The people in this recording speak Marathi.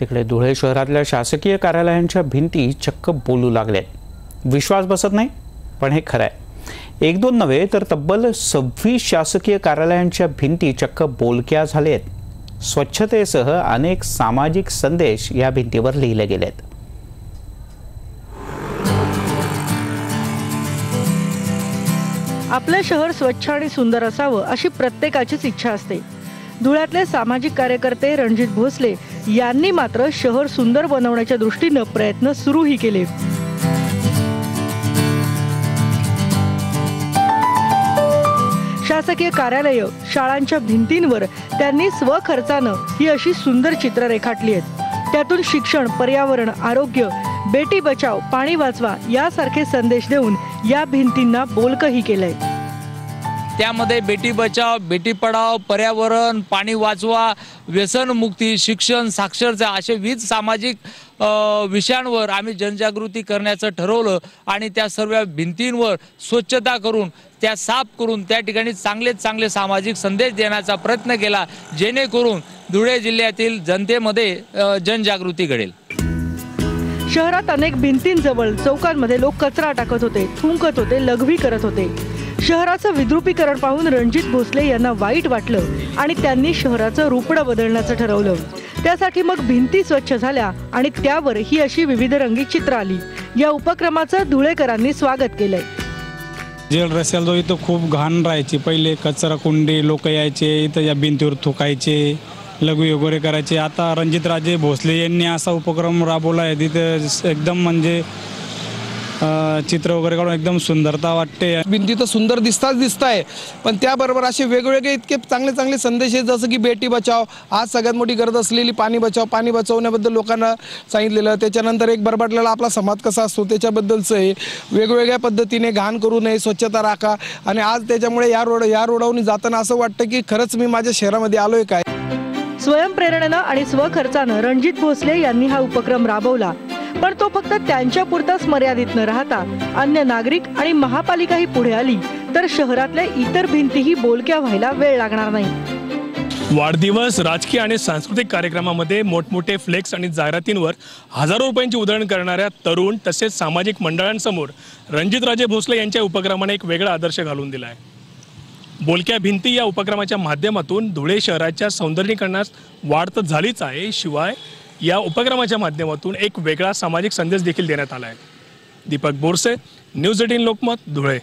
तिकडे धुळे शहरातल्या शासकीय कार्यालयांच्या भिंती चक्क बोलू लागल्यात. विश्वास बसत नाही पण हे खरं आहे एक दोन नव्हे तर तब्बल सव्वीस शासकीय कार्यालयांच्या भिंती चक्क बोलक्या झालेत. स्वच्छतेसह अनेक सामाजिक संदेश या भिंतीवर लिहिले गेलेत. आपलं शहर स्वच्छ आणि सुंदर असावं अशी प्रत्येकाचीच इच्छा असते. धुळ्यातले सामाजिक कार्यकर्ते रणजित भोसले यांनी मात्र शहर सुंदर बनवण्याच्या दृष्टीनं प्रयत्न सुरूही केले. शासकीय कार्यालय शाळांच्या भिंतींवर त्यांनी स्वखर्चानं ही अशी सुंदर चित्र रेखाटली आहेत. त्यातून शिक्षण पर्यावरण आरोग्य बेटी बचाव पाणी वाचवा यासारखे संदेश देऊन या भिंतींना बोलकही केलंय. त्यामध्ये बेटी बचाव बेटी पढाव पर्यावरण पाणी वाचवा व्यसनमुक्ती शिक्षण साक्षरता असे विविध सामाजिक विषयांवर आम्ही जनजागृती करण्याचं ठरवलं आणि त्या सर्व भिंतींवर स्वच्छता करून त्या साफ करून त्या ठिकाणी चांगले चांगले सामाजिक संदेश देण्याचा प्रयत्न केला जेणेकरून धुळे जिल्ह्यातील जनतेमध्ये जनजागृती घडेल. शहरात अनेक भिंतींजवळ चौकांमध्ये लोक कचरा टाकत होते थुंकत होते लघवी करत होते. शहराचं विद्रुपीकरण पाहून रणजित भोसले यांना वाईट वाटलं आणि त्यांनी शहराचं रुपडं बदलण्याचं ठरवलं. त्यासाठी मग भिंती स्वच्छ झाल्या आणि त्यावर ही अशी विविध रंगी चित्र आली. या उपक्रमाचं धुळेकरांनी स्वागत केलंय. जेल रस्त्याला जो इथं खूप घाण राहायची. पहिले कचरा कुंडी लोक यायचे इथं या भिंतीवर थुकायचे लघु वगैरे करायचे. आता रणजित राजे भोसले यांनी असा उपक्रम राबवला आहे. तिथं एकदम म्हणजे चित्र वगैरे काढून एकदम सुंदरता वाटते. भिंती तर सुंदर दिसताच दिसत आहे पण त्याबरोबर असे वेगवेगळे इतके चांगले चांगले संदेश आहेत जसं की बेटी बचाव आज सगळ्यात मोठी गरज असलेली पाणी बचाव पाणी बचावण्याबद्दल लोकांना सांगितलेलं. त्याच्यानंतर एक बरबाटलेला आपला समाज कसा असतो त्याच्याबद्दलचं आहे वेगवेगळ्या पद्धतीने घाण करू नये स्वच्छता राखा. आणि आज त्याच्यामुळे या रोड या रोडावरून जाताना असं वाटतं की खरंच मी माझ्या शहरामध्ये आलोय काय? स्वयंप्रेरणेनं आणि स्वखर्चानं रणजित भोसले यांनी हा उपक्रम राबवला. पण तो फक्त त्यांच्या पुरताच मर्यादित न राहता अन्य नागरिक आणि महापालिकाही पुढे आली तर शहरातल्या इतर भिंतीही बोलक्या व्हायला वेळ लागणार नाही. वाढदिवस राजकीय आणि सांस्कृतिक कार्यक्रमामध्ये मोठमोठे फ्लेक्स आणि जाहिरातींवर हजारो रुपयांची उधळण करणाऱ्या तरुण तसेच सामाजिक मंडळांसमोर रणजितराजे भोसले यांच्या उपक्रमाने एक वेगळा आदर्श घालून दिला आहे बोलक्या भिंती या उपक्रमाच्या माध्यमातून धुळे शहराच्या सौंदर्यीकरणास वाढ तर झालीच आहे शिवाय या उपक्रमाच्या माध्यमातून एक वेगळा सामाजिक संदेश देखील देण्यात आला आहे. Deepak Borse news eighteen Lokmat Dhule.